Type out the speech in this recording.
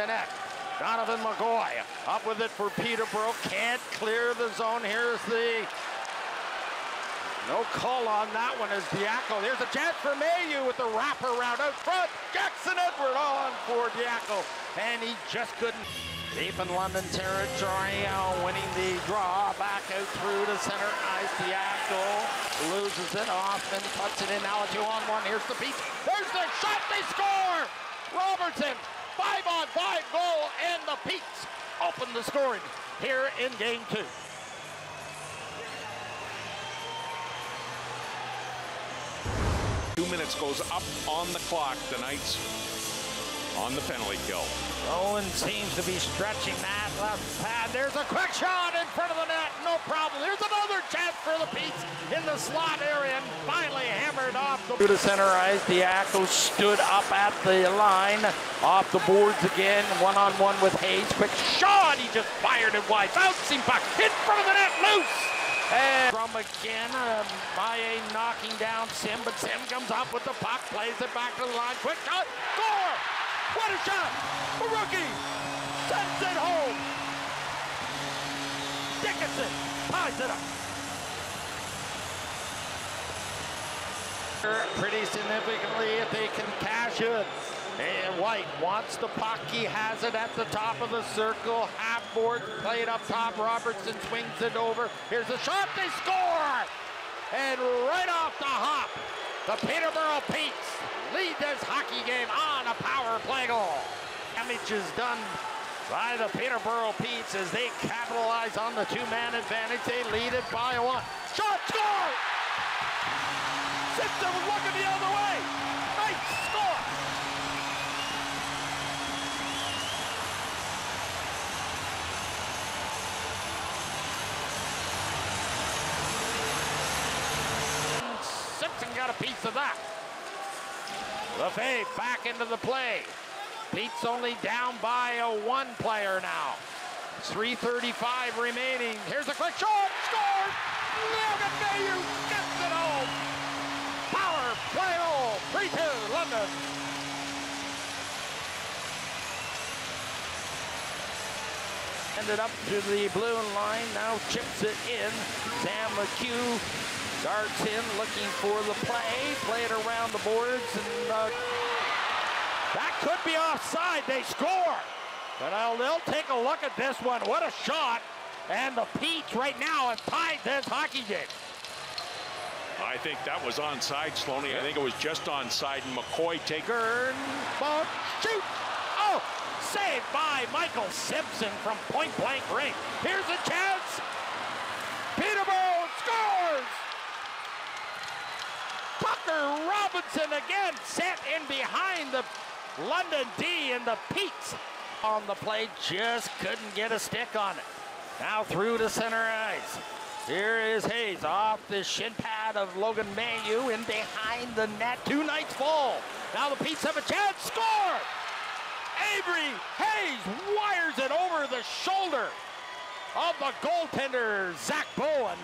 the net. Donovan McCoy up with it for Peterborough. Can't clear the zone. Here's the no call on that one as Diaco. There's a chance for Mailloux with the wraparound out front. Jackson Edward on for Diaco. And he just couldn't. Deep in London territory, uh, winning the draw. Back out through the center ice. Diaco loses it off and puts it in. Now a two on one. Here's the piece. There's the shot. They score. Robertson Five goal, and the Petes open the scoring here in game two. Two minutes goes up on the clock. The Knights on the penalty kill. Owen seems to be stretching that left pad. There's a quick shot in front of the net. No problem. There's another chance for the Petes in the slot area and finally hammered off the to center ice. Diaco stood up at the line. Off the boards again. One on one with Hayes. Quick shot. He just fired it wide. Bouncing puck in front of the net. Loose. And from again, uh, Maye knocking down Sim, but Sim comes up with the puck, plays it back to the line. Quick shot. Score! What a shot! A rookie! Sends it home! Dickinson ties it up. Pretty significantly if they can cash it. And White wants the puck. He has it at the top of the circle. Half board played up top. Robertson swings it over. Here's a shot. They score! And right off the hop, the Peterborough Petes lead this hockey game on a power play goal. Damage is done by the Peterborough Petes as they capitalize on the two-man advantage. They lead it by one. Shot score! Simpson looking the other way. Nice score! Simpson got a piece of that. LaFave back into the play. Pete's only down by a one player now. 3.35 remaining. Here's a quick shot. Scored! Logan Mailloux gets it home. Power play hole. 3-2 London. Ended up to the blue line. Now chips it in. Sam McHugh Starts in looking for the play, play it around the boards, and uh, that could be offside. They score. But I'll, they'll take a look at this one. What a shot. And the Petes right now have tied this hockey game. I think that was onside, Sloney. I think it was just onside. And McCoy take. Gurn, bump, shoot. Oh, saved by Michael Simpson from point blank range. Here's a chance. Peterborough scores. Robinson again set in behind the London D and the Petes on the play just couldn't get a stick on it. Now through to center ice. Here is Hayes off the shin pad of Logan Mailloux in behind the net. Two nights fall. Now the Petes have a chance. Score! Avery Hayes wires it over the shoulder of the goaltender, Zach Bowen.